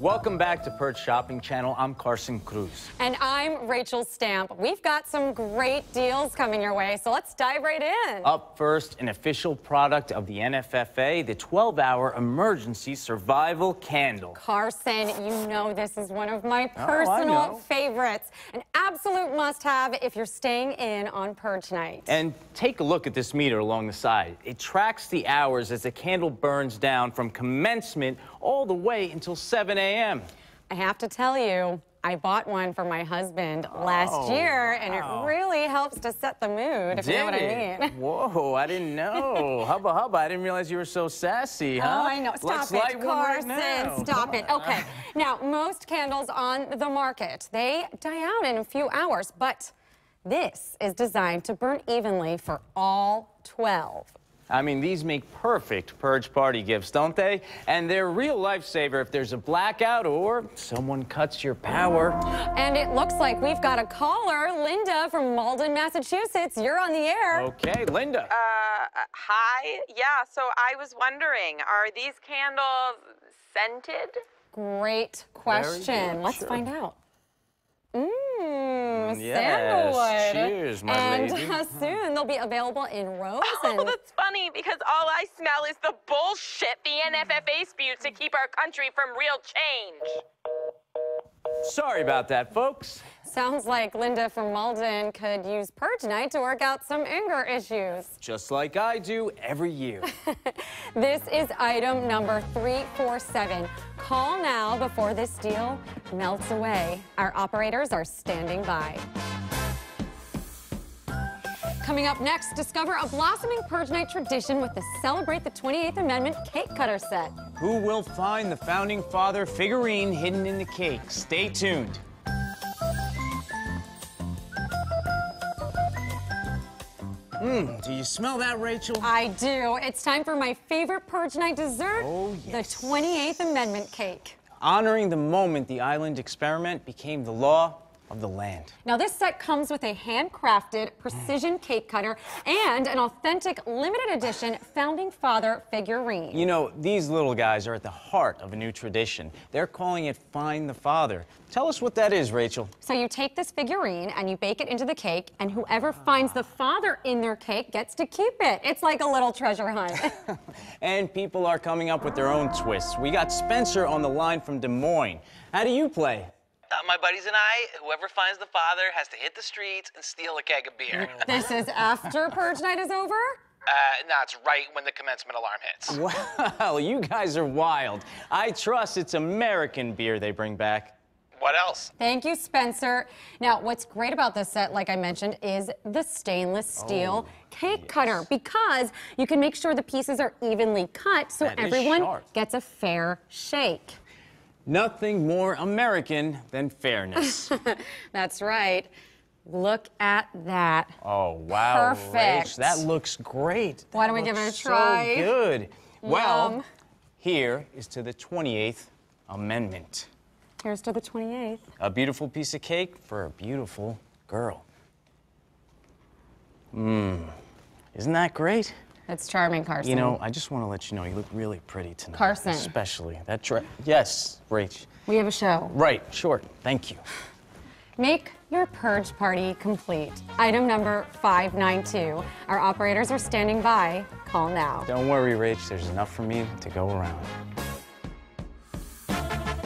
Welcome back to Purge Shopping Channel. I'm Carson Cruz. And I'm Rachel Stamp. We've got some great deals coming your way, so let's dive right in. Up first, an official product of the NFFA, the 12-hour emergency survival candle. Carson, you know this is one of my Oh, personal know. favorites. An absolute must-have if you're staying in on Purge night. And take a look at this meter along the side. It tracks the hours as the candle burns down from commencement all the way until 7 a.m. I have to tell you, I bought one for my husband last Oh, year, and wow. it really helps to set the mood, if you know what Did I mean. Whoa, I didn't know. hubba hubba, I didn't realize you were so sassy, oh, huh? Oh, I know. Stop Let's it, right Carson. now. Stop it. Okay. Now, most candles on the market, they die out in a few hours, but this is designed to burn evenly for all 12. I mean, these make perfect purge party gifts, don't they? And they're a real lifesaver if there's a blackout or someone cuts your power. And it looks like we've got a caller, Linda from Malden, Massachusetts. You're on the air. Okay, Linda. Uh, hi. Yeah, so I was wondering, are these candles scented? Great question. good, Let's sure. find out. Mmm, yes. sandalwood. Cheers, my and lady. uh, soon they'll be available in rose Oh, and that's funny because all I smell is the bullshit the NFFA spews to keep our country from real change. Sorry about that, folks. Sounds like Linda from Malden could use Purge Night to work out some anger issues. Just like I do every year. This is item number 347. Call now before this deal melts away. Our operators are standing by. Coming up next, discover a blossoming Purge Night tradition with the Celebrate the 28th Amendment cake cutter set. Who will find the founding father figurine hidden in the cake? Stay tuned. Mmm, do you smell that, Rachel? I do. It's time for my favorite Purge Night dessert, Oh, yes. the 28th Amendment cake. Honoring the moment the island experiment became the law of the land. Now, this set comes with a handcrafted precision cake cutter and an authentic limited edition Founding Father figurine. You know, these little guys are at the heart of a new tradition. They're calling it Find the Father. Tell us what that is, Rachel. So you take this figurine and you bake it into the cake, and whoever finds the father in their cake gets to keep it. It's like a little treasure hunt. And people are coming up with their own twists. We got Spencer on the line from Des Moines. How do you play? Uh, my buddies and I, whoever finds the father has to hit the streets and steal a keg of beer. this is after Purge Night is over? uh, no, it's right when the commencement alarm hits. Well, you guys are wild. I trust it's American beer they bring back. What else? Thank you, Spencer. Now, what's great about this set, like I mentioned, is the stainless steel Oh, cake cutter because you can make sure the pieces are evenly cut so That is everyone gets a fair shake. Nothing more American than fairness. That's right. Look at that. oh, wow. Perfect. Rach, that looks great. Why That don't we give it a try? So good. Well, here is to the 28th Amendment. Here's to the 28th. A beautiful piece of cake for a beautiful girl. Mmm. Isn't that great? It's charming, Carson. You know, I just want to let you know you look really pretty tonight. Carson. Especially that dress. Yes, Rach. we have a show. Right, short. Thank you. Make your purge party complete. Item number 592. Our operators are standing by. Call now. Don't worry, Rach. There's enough for me to go around.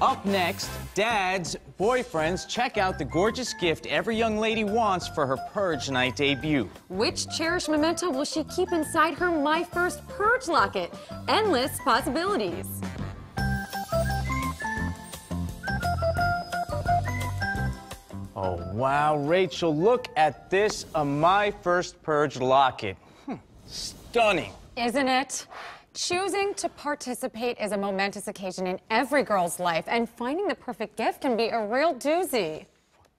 Up next, dads, boyfriends, check out the gorgeous gift every young lady wants for her Purge Night debut. Which cherished memento will she keep inside her My First Purge locket? Endless possibilities. Oh, wow, Rachel, look at this a My First Purge locket. Hmm, Stunning. Isn't it? Choosing to participate is a momentous occasion in every girl's life, and finding the perfect gift can be a real doozy.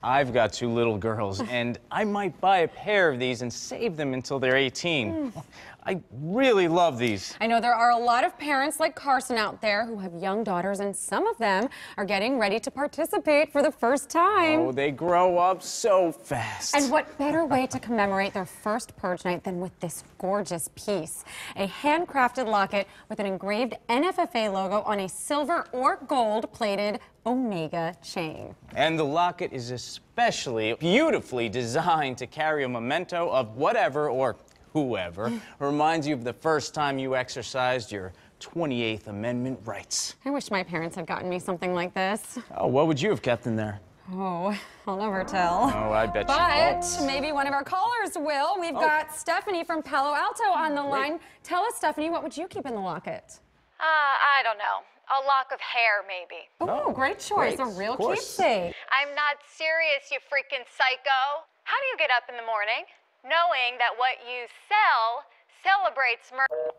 I've got two little girls, and I might buy a pair of these and save them until they're 18. Hmm. I really love these. I know there are a lot of parents like Carson out there who have young daughters, and some of them are getting ready to participate for the first time. Oh, they grow up so fast. And what better way to commemorate their first purge night than with this gorgeous piece? A handcrafted locket with an engraved NFFA logo on a silver or gold plated Omega chain. And the locket is especially beautifully designed to carry a memento of whatever or whoever reminds you of the first time you exercised your 28th Amendment rights. I wish my parents had gotten me something like this. Oh, what would you have kept in there? Oh, I'll never tell. Oh, I bet you But maybe one of our callers will. We've Oh. got Stephanie from Palo Alto on the line. Tell us, Stephanie, what would you keep in the locket? Uh, I don't know. A lock of hair, maybe. Oh, great choice. great. A real keepsake. I'm not serious, you freaking psycho. How do you get up in the morning knowing that what you sell celebrates murder?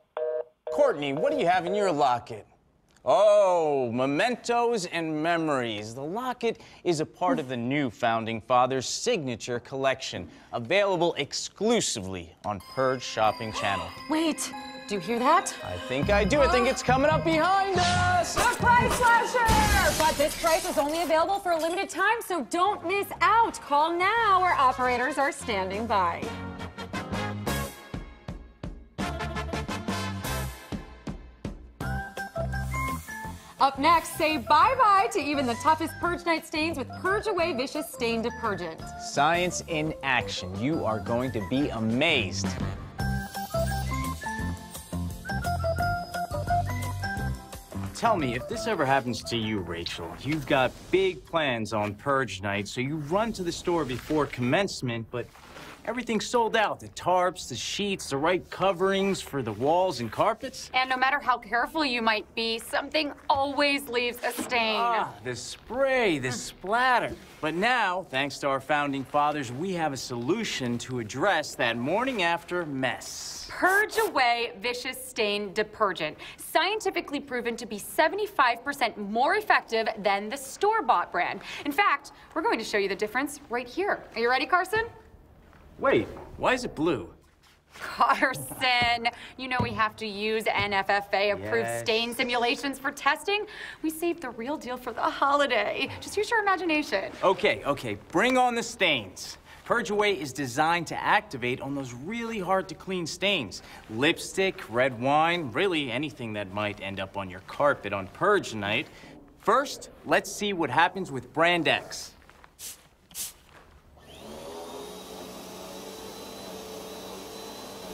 Courtney, what do you have in your locket? Oh, mementos and memories. The locket is a part of the new Founding Fathers signature collection, available exclusively on Purge Shopping Channel. Wait, do you hear that? I think I do. I think it's coming up behind us. A price slasher! But this price is only available for a limited time, so don't miss out. Call now. Our operators are standing by. Up next, say bye-bye to even the toughest purge night stains with Purge Away Vicious Stain Detergent. Science in action. You are going to be amazed. Tell me, if this ever happens to you, Rachel, you've got big plans on Purge Night, so you run to the store before commencement, but everything's sold out. The tarps, the sheets, the right coverings for the walls and carpets. And no matter how careful you might be, something always leaves a stain. Ah, the spray, the splatter. But now, thanks to our founding fathers, we have a solution to address that morning after mess. Purge Away Vicious Stain Detergent. Scientifically proven to be 75% more effective than the store bought brand. In fact, we're going to show you the difference right here. Are you ready, Carson? Wait, why is it blue? Carson, you know we have to use NFFA approved Yes. stain simulations for testing. We saved the real deal for the holiday. Just use your imagination. Okay, okay, bring on the stains. Purge Away is designed to activate on those really hard to clean stains. Lipstick, red wine, really anything that might end up on your carpet on Purge Night. First, let's see what happens with Brand X.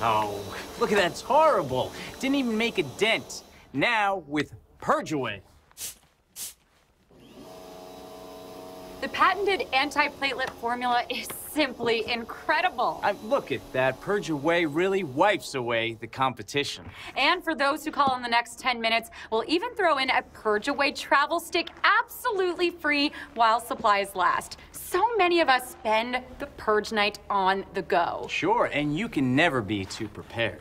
Oh, look at that, it's horrible. Didn't even make a dent. Now, with Purge Away. The patented anti-platelet formula is simply incredible. I, look at that. Purge Away really wipes away the competition. And for those who call in the next 10 minutes, we'll even throw in a Purge Away travel stick absolutely free while supplies last. So many of us spend the Purge night on the go. Sure, and you can never be too prepared.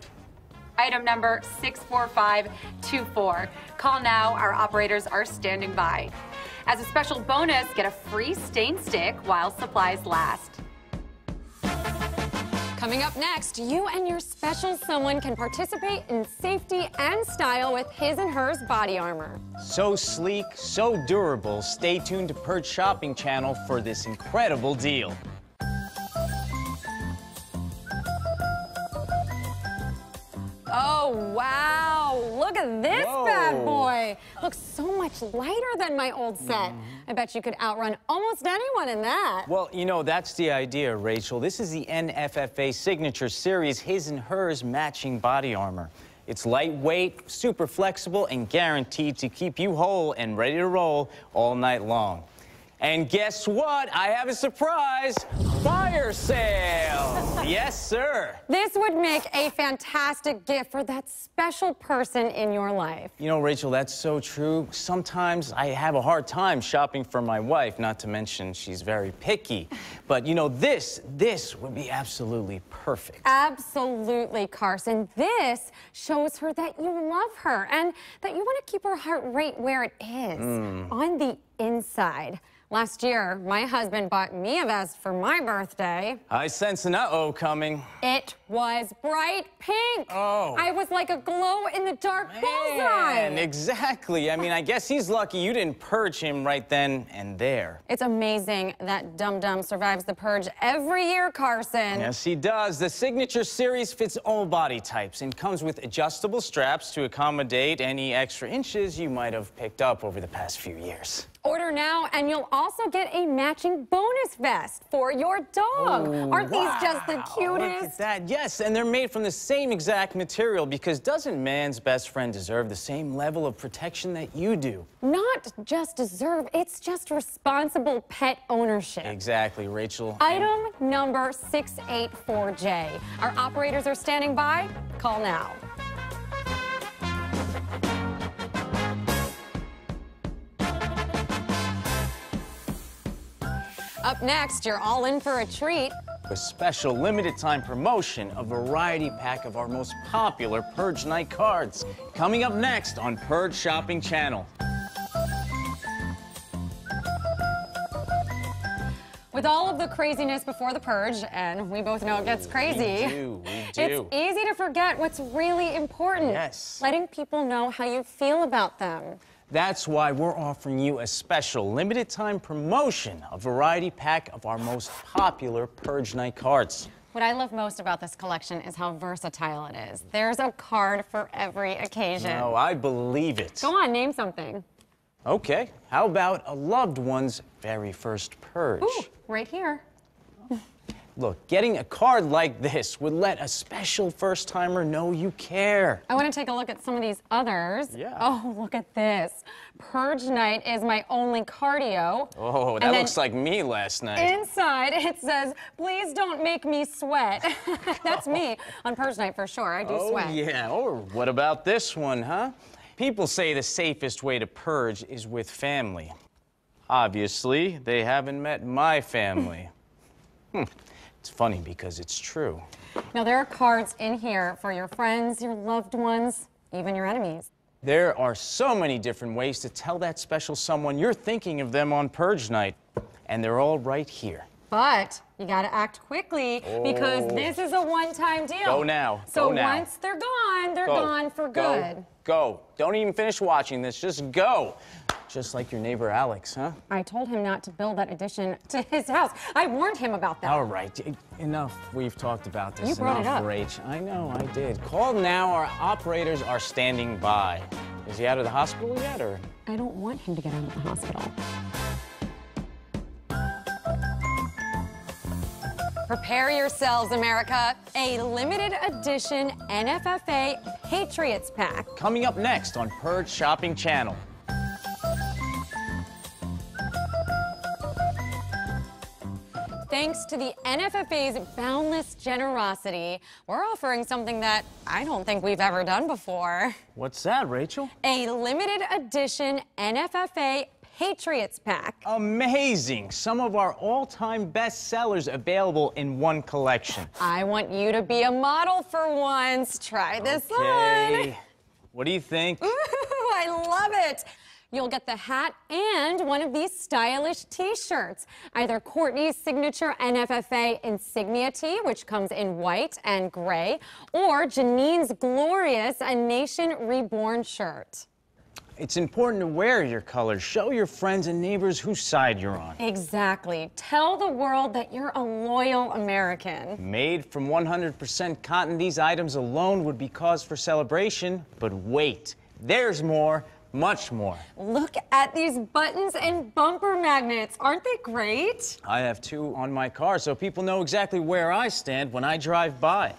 Item number 64524. Call now, our operators are standing by. As a special bonus, get a free stain stick while supplies last. Coming up next, you and your special someone can participate in safety and style with his and hers body armor. So sleek, so durable. Stay tuned to Purge Shopping Channel for this incredible deal. Oh, wow. At this Whoa. bad boy. Looks so much lighter than my old set. Mm-hmm. I bet you could outrun almost anyone in that. Well, you know, that's the idea, Rachel. This is the NFFA Signature Series, his and hers matching body armor. It's lightweight, super flexible, and guaranteed to keep you whole and ready to roll all night long. And guess what? I have a surprise fire sale. yes, sir. This would make a fantastic gift for that special person in your life. You know, Rachel, that's so true. Sometimes I have a hard time shopping for my wife, not to mention she's very picky. But you know, this, this would be absolutely perfect. Absolutely, Carson. This shows her that you love her and that you want to keep her heart right where it is hmm. on the inside. Last year, my husband bought me a vest for my birthday. I sense an uh-oh coming. It was bright pink. Oh. I was like a glow in the dark Man, bullseye. exactly. I mean, I guess he's lucky you didn't purge him right then and there. It's amazing that Dum Dum survives the purge every year, Carson. Yes, he does. The Signature Series fits all body types and comes with adjustable straps to accommodate any extra inches you might have picked up over the past few years. Order now, and you'll also get a matching bonus vest for your dog. Aren't these just the cutest? Look at that. Yes, and they're made from the same exact material because doesn't man's best friend deserve the same level of protection that you do? Not just deserve, it's just responsible pet ownership. Exactly, Rachel. Item number 684J. Our operators are standing by. Call now. Up next, you're all in for a treat. A special limited time promotion, a variety pack of our most popular Purge Night cards. Coming up next on Purge Shopping Channel. With all of the craziness before the purge, and we both know it gets crazy. We do, we It's easy to forget what's really important. Yes. Letting people know how you feel about them. That's why we're offering you a special limited time promotion, a variety pack of our most popular Purge Night cards. What I love most about this collection is how versatile it is. There's a card for every occasion. Oh, I believe it. Go on, name something. Okay, how about a loved one's very first purge? Ooh, right here. Look, getting a card like this would let a special first timer know you care. I want to take a look at some of these others. Yeah. Oh, look at this. Purge night is my only cardio. Oh, that looks like me last night. Inside, it says, please don't make me sweat. That's me on Purge night for sure. I do oh, sweat. yeah. Or what about this one, huh? People say the safest way to purge is with family. Obviously, they haven't met my family. hmm. It's funny because it's true. Now, there are cards in here for your friends, your loved ones, even your enemies. There are so many different ways to tell that special someone you're thinking of them on Purge Night, and they're all right here. But you got to act quickly because Oh. this is a one-time deal. Go now. So Go now. once they're gone, they're Go. gone for Go. good. Go. Don't even finish watching this. Just go. Just like your neighbor Alex, huh? I told him not to build that addition to his house. I warned him about that. All right. Enough. We've talked about this. You brought it Enough, up. Rach. I know, I did. Call now. Our operators are standing by. Is he out of the hospital yet, or? I don't want him to get out of the hospital. Prepare yourselves, America. A limited edition NFFA Patriots Pack. Coming up next on Purge Shopping Channel. Thanks to the NFFA's boundless generosity, we're offering something that I don't think we've ever done before. What's that, Rachel? A limited edition NFFA Patriots Pack. Amazing. Some of our all-time best sellers available in one collection. I want you to be a model for once. Try this on. What do you think? Ooh, I love it. You'll get the hat and one of these stylish t-shirts. Either Courtney's signature NFFA insignia tee, which comes in white and gray, or Janine's glorious A Nation Reborn shirt. It's important to wear your colors. Show your friends and neighbors whose side you're on. Exactly. Tell the world that you're a loyal American. Made from 100% cotton, these items alone would be cause for celebration. But wait, there's more, much more. Look at these buttons and bumper magnets. Aren't they great? I have two on my car so people know exactly where I stand when I drive by.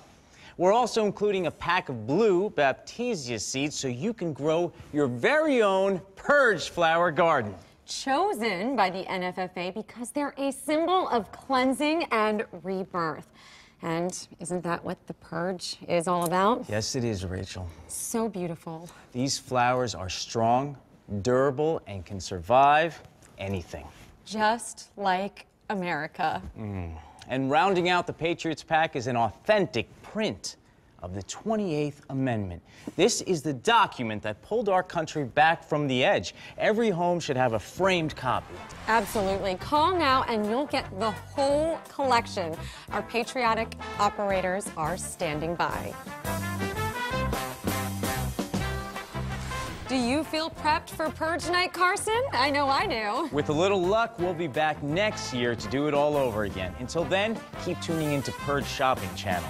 We're also including a pack of blue Baptisia seeds so you can grow your very own purge flower garden. chosen by the NFFA because they're a symbol of cleansing and rebirth. And isn't that what the purge is all about? Yes, it is, Rachel. So beautiful. These flowers are strong, durable, and can survive anything. Just like America. Mm. And rounding out the Patriots pack is an authentic print of the 28th Amendment. This is the document that pulled our country back from the edge. Every home should have a framed copy. Absolutely. Call now and you'll get the whole collection. Our patriotic operators are standing by. Do you feel prepped for Purge Night, Carson? I know I do. With a little luck, we'll be back next year to do it all over again. Until then, keep tuning into Purge Shopping Channel.